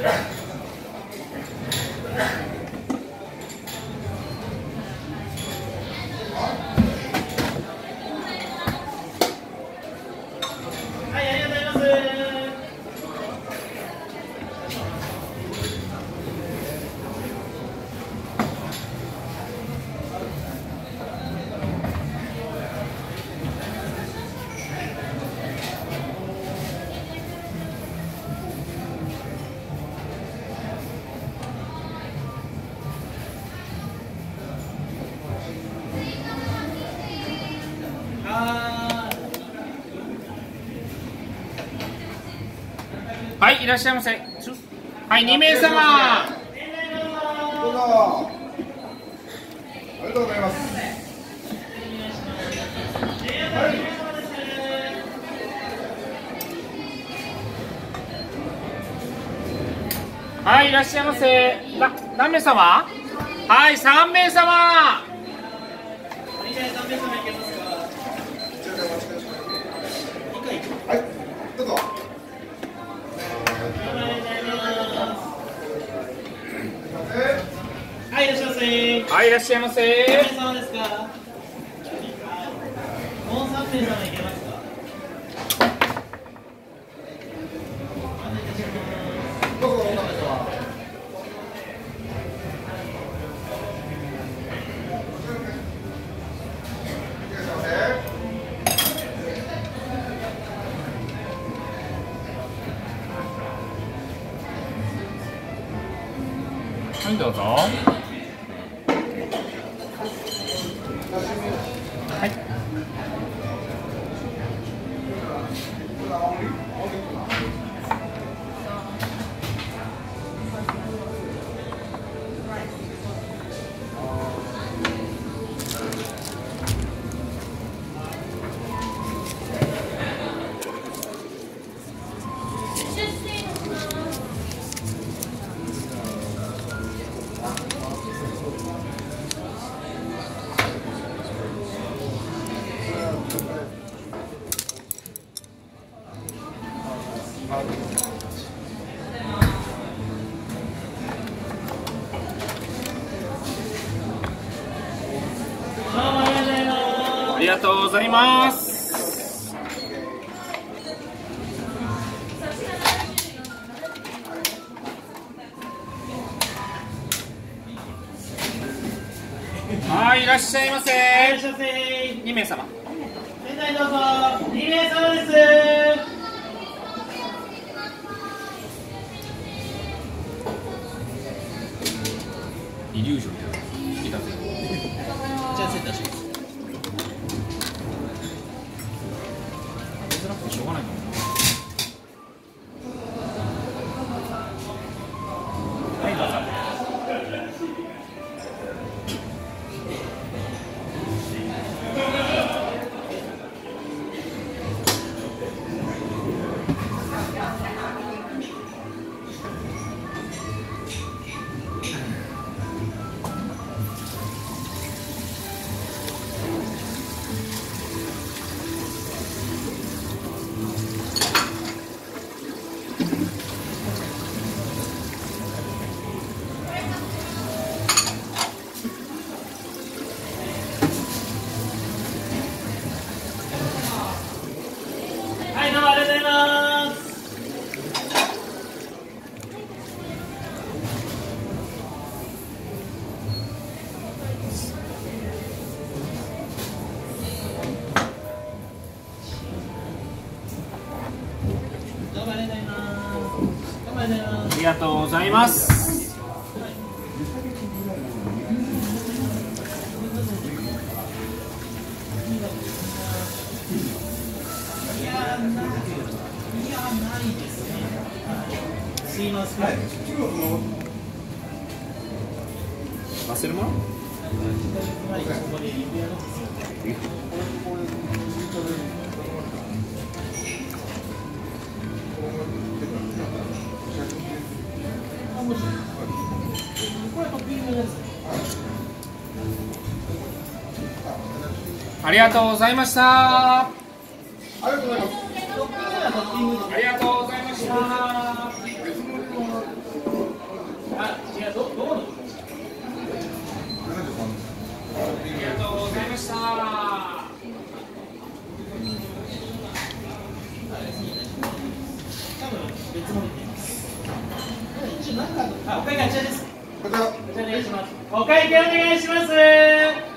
Yeah. はい。いらっしゃいませ。はい2名様。どうぞ。ありがとうございます。はい。いらっしゃいませ。な何名様？はい3名様。はいどうぞはい、いらっしゃいませ。はいいらっしゃいませ様ですか。もう三名様いけますか。どうぞおはいどうぞはい。ありがとうございます。はいいらっしゃいませいらっしゃいませ。2名様どうぞ。二名じゃあセありがとうございます。ありがとうございますすいません。忘れ物？はい、ありがとうございました。ありがとうございますありがとうございました。ありがとうございました別物にお会計お願いします。